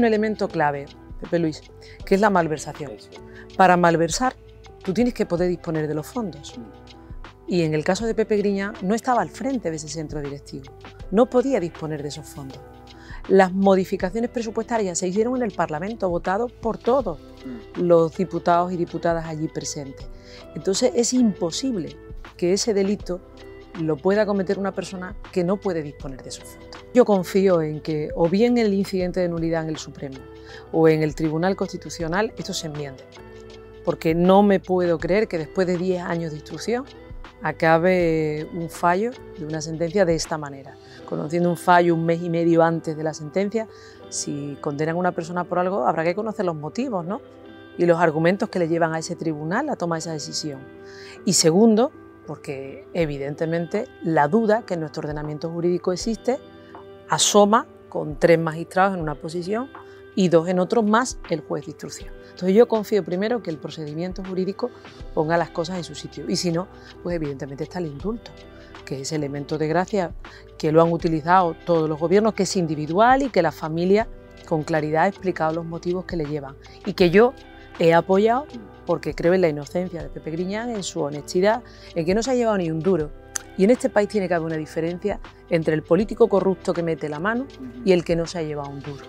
un elemento clave, Pepe Luis, que es la malversación. Para malversar, tú tienes que poder disponer de los fondos. Y en el caso de Pepe Griñán, no estaba al frente de ese centro directivo. No podía disponer de esos fondos. Las modificaciones presupuestarias se hicieron en el Parlamento, votados por todos los diputados y diputadas allí presentes. Entonces es imposible que ese delito lo pueda cometer una persona que no puede disponer de esos fondos. Yo confío en que o bien el incidente de nulidad en el Supremo o en el Tribunal Constitucional esto se enmiende, porque no me puedo creer que después de 10 años de instrucción acabe un fallo de una sentencia de esta manera. Conociendo un fallo un mes y medio antes de la sentencia, si condenan a una persona por algo, habrá que conocer los motivos ¿no? y los argumentos que le llevan a ese tribunal a tomar esa decisión. Y segundo, porque evidentemente la duda que en nuestro ordenamiento jurídico existe asoma con tres magistrados en una posición y dos en otro más el juez de instrucción. Entonces yo confío primero que el procedimiento jurídico ponga las cosas en su sitio y si no, pues evidentemente está el indulto, que es elemento de gracia que lo han utilizado todos los gobiernos, que es individual y que la familia con claridad ha explicado los motivos que le llevan y que yo he apoyado porque creo en la inocencia de Pepe Griñán, en su honestidad, en que no se ha llevado ni un duro. Y en este país tiene que haber una diferencia entre el político corrupto que mete la mano y el que no se ha llevado un duro.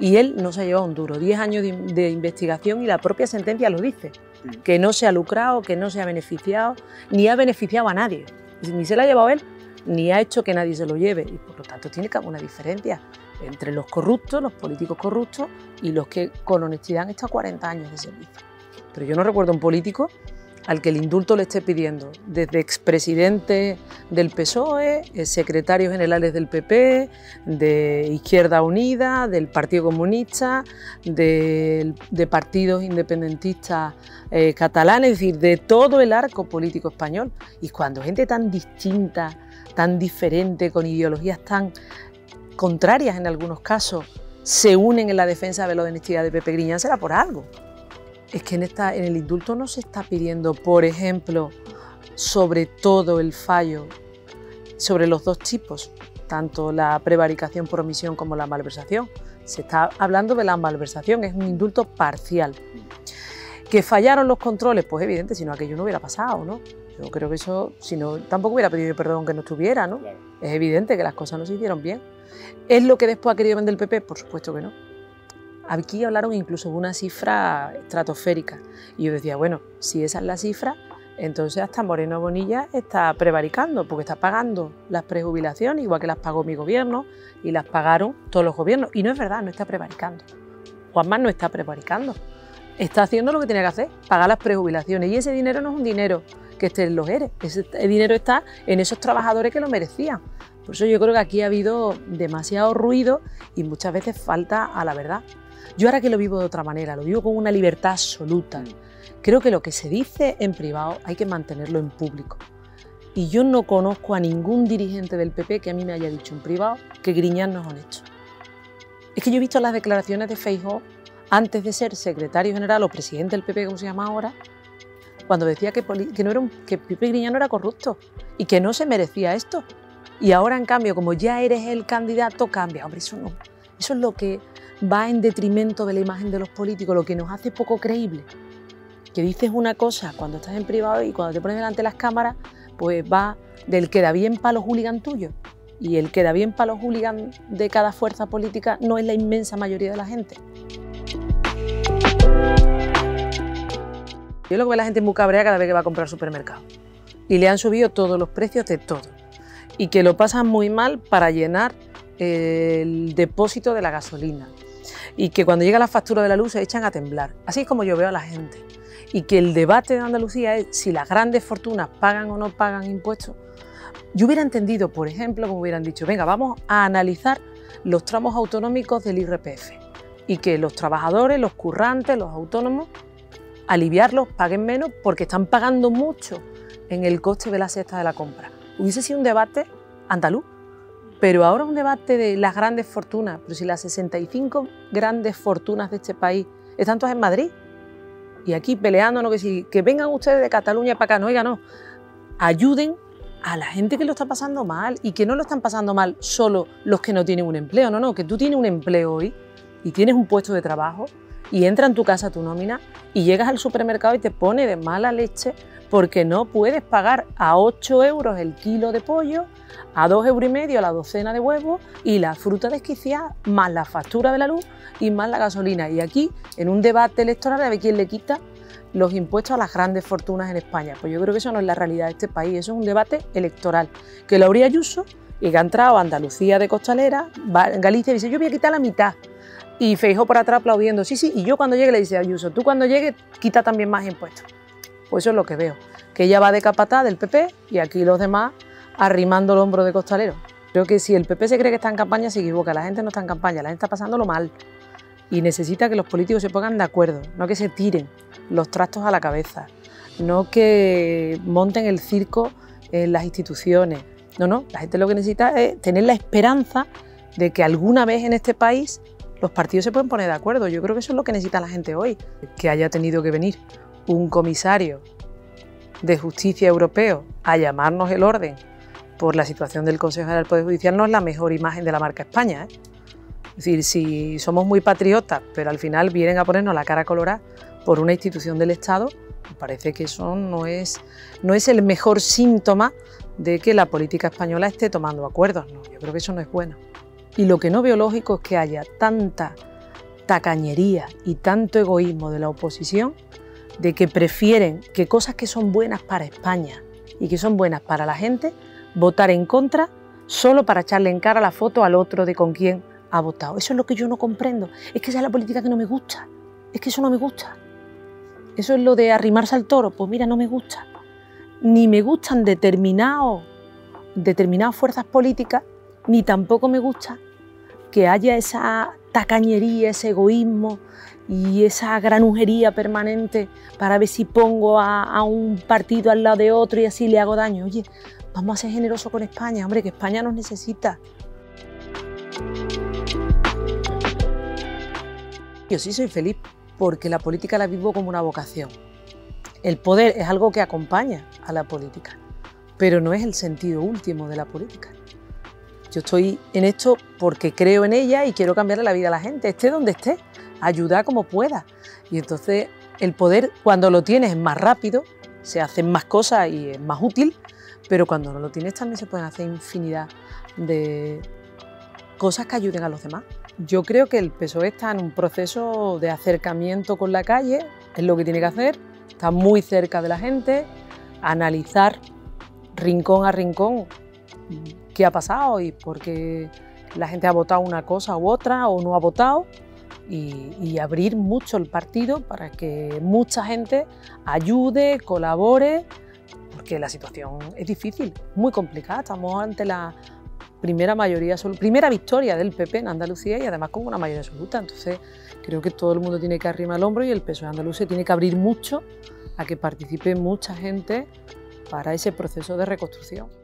Y él no se ha llevado un duro, 10 años de, investigación y la propia sentencia lo dice, que no se ha lucrado, que no se ha beneficiado, ni ha beneficiado a nadie. Ni se la ha llevado él, ni ha hecho que nadie se lo lleve. Y por lo tanto tiene que haber una diferencia entre los corruptos, los políticos corruptos y los que con honestidad han estado 40 años de servicio. Pero yo no recuerdo un político al que el indulto le esté pidiendo, desde expresidente del PSOE, eh, secretarios generales del PP, de Izquierda Unida, del Partido Comunista, de, partidos independentistas eh, catalanes, es decir, de todo el arco político español. Y cuando gente tan distinta, tan diferente, con ideologías tan contrarias en algunos casos, se unen en la defensa de la honestidad de Pepe Griñán, será por algo es que en, esta, en el indulto no se está pidiendo, por ejemplo, sobre todo el fallo, sobre los dos tipos, tanto la prevaricación por omisión como la malversación. Se está hablando de la malversación, es un indulto parcial. ¿Que fallaron los controles? Pues evidente, si no aquello no hubiera pasado, ¿no? Yo creo que eso, si no, tampoco hubiera pedido perdón que no estuviera, ¿no? Es evidente que las cosas no se hicieron bien. ¿Es lo que después ha querido vender el PP? Por supuesto que no. Aquí hablaron incluso de una cifra estratosférica. Y yo decía, bueno, si esa es la cifra, entonces hasta Moreno Bonilla está prevaricando, porque está pagando las prejubilaciones, igual que las pagó mi gobierno, y las pagaron todos los gobiernos. Y no es verdad, no está prevaricando. Juanma no está prevaricando. Está haciendo lo que tenía que hacer, pagar las prejubilaciones. Y ese dinero no es un dinero que esté en los ERE, ese dinero está en esos trabajadores que lo merecían. Por eso yo creo que aquí ha habido demasiado ruido y muchas veces falta a la verdad. Yo ahora que lo vivo de otra manera, lo vivo con una libertad absoluta. Creo que lo que se dice en privado hay que mantenerlo en público. Y yo no conozco a ningún dirigente del PP que a mí me haya dicho en privado que Griñán no es honesto. Es que yo he visto las declaraciones de Feijóo antes de ser secretario general o presidente del PP, como se llama ahora, cuando decía que, no era que Pepe Griñán era corrupto y que no se merecía esto. Y ahora, en cambio, como ya eres el candidato, cambia. Hombre, eso no. Eso es lo que va en detrimento de la imagen de los políticos, lo que nos hace poco creíble. Que dices una cosa cuando estás en privado y cuando te pones delante de las cámaras, pues va del que da bien para los hooligans tuyos. Y el que da bien para los hooligans de cada fuerza política no es la inmensa mayoría de la gente. Yo lo que veo la gente muy cabrea cada vez que va a comprar supermercado. Y le han subido todos los precios de todo. Y que lo pasan muy mal para llenar el depósito de la gasolina y que cuando llega la factura de la luz se echan a temblar. Así es como yo veo a la gente. Y que el debate de Andalucía es si las grandes fortunas pagan o no pagan impuestos. Yo hubiera entendido, por ejemplo, como hubieran dicho, venga, vamos a analizar los tramos autonómicos del IRPF y que los trabajadores, los currantes, los autónomos, aliviarlos, paguen menos porque están pagando mucho en el coste de la cesta de la compra. Hubiese sido un debate andaluz pero ahora un debate de las grandes fortunas, pero si las 65 grandes fortunas de este país están todas en Madrid y aquí peleándonos que si que vengan ustedes de Cataluña para acá, no, oiga, no, ayuden a la gente que lo está pasando mal y que no lo están pasando mal solo los que no tienen un empleo, no, no, que tú tienes un empleo hoy y tienes un puesto de trabajo y entra en tu casa tu nómina y llegas al supermercado y te pone de mala leche porque no puedes pagar a 8 euros el kilo de pollo, a 2 euros y medio la docena de huevos y la fruta desquiciada, más la factura de la luz y más la gasolina. Y aquí, en un debate electoral, a ver quién le quita los impuestos a las grandes fortunas en España. Pues yo creo que eso no es la realidad de este país, eso es un debate electoral, que lo habría Ayuso y que ha entrado a Andalucía de costalera, Galicia y dice, yo voy a quitar la mitad. Y Feijo por atrás aplaudiendo, sí, sí, y yo cuando llegue le dice Ayuso, tú cuando llegue quita también más impuestos. Pues eso es lo que veo, que ella va de capataz del PP y aquí los demás arrimando el hombro de costalero. Creo que si el PP se cree que está en campaña se equivoca, la gente no está en campaña, la gente está pasándolo mal y necesita que los políticos se pongan de acuerdo, no que se tiren los trastos a la cabeza, no que monten el circo en las instituciones. No, no, la gente lo que necesita es tener la esperanza de que alguna vez en este país los partidos se pueden poner de acuerdo. Yo creo que eso es lo que necesita la gente hoy, que haya tenido que venir un comisario de justicia europeo a llamarnos el orden por la situación del Consejo General del Poder Judicial no es la mejor imagen de la marca España. ¿eh? Es decir, si somos muy patriotas, pero al final vienen a ponernos la cara colorada por una institución del Estado, me parece que eso no es, no es el mejor síntoma de que la política española esté tomando acuerdos. Yo creo que eso no es bueno. Y lo que no veo lógico es que haya tanta tacañería y tanto egoísmo de la oposición de que prefieren que cosas que son buenas para España y que son buenas para la gente, votar en contra solo para echarle en cara la foto al otro de con quién ha votado. Eso es lo que yo no comprendo. Es que esa es la política que no me gusta. Es que eso no me gusta. Eso es lo de arrimarse al toro. Pues mira, no me gusta. Ni me gustan determinados, determinadas fuerzas políticas, ni tampoco me gusta que haya esa tacañería, ese egoísmo y esa granujería permanente para ver si pongo a, un partido al lado de otro y así le hago daño. Oye, vamos a ser generosos con España, hombre, que España nos necesita. Yo sí soy feliz porque la política la vivo como una vocación. El poder es algo que acompaña a la política, pero no es el sentido último de la política. Yo estoy en esto porque creo en ella y quiero cambiarle la vida a la gente, esté donde esté, ayudar como pueda. Y entonces el poder, cuando lo tienes, es más rápido, se hacen más cosas y es más útil, pero cuando no lo tienes también se pueden hacer infinidad de cosas que ayuden a los demás. Yo creo que el PSOE está en un proceso de acercamiento con la calle, es lo que tiene que hacer, está muy cerca de la gente, analizar rincón a rincón qué ha pasado y por qué la gente ha votado una cosa u otra o no ha votado y, abrir mucho el partido para que mucha gente ayude, colabore, porque la situación es difícil, muy complicada. Estamos ante la primera mayoría, primera victoria del PP en Andalucía y además con una mayoría absoluta. Entonces creo que todo el mundo tiene que arrimar el hombro y el PSOE andaluz se tiene que abrir mucho a que participe mucha gente para ese proceso de reconstrucción.